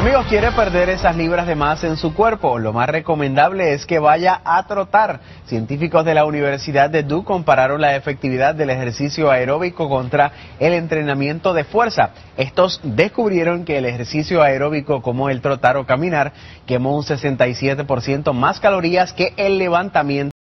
Amigos, ¿quiere perder esas libras de más en su cuerpo? Lo más recomendable es que vaya a trotar. Científicos de la Universidad de Duke compararon la efectividad del ejercicio aeróbico contra el entrenamiento de fuerza. Estos descubrieron que el ejercicio aeróbico como el trotar o caminar quemó un 67% más calorías que el levantamiento